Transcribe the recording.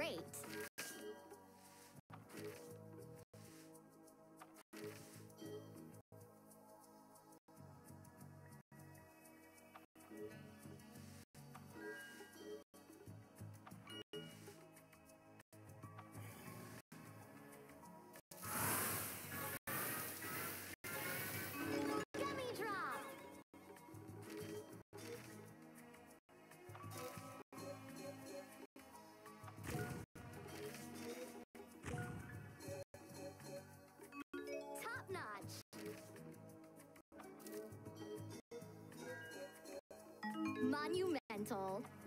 Great. Monumental.